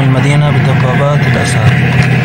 المدينة بطبابات الأسعار.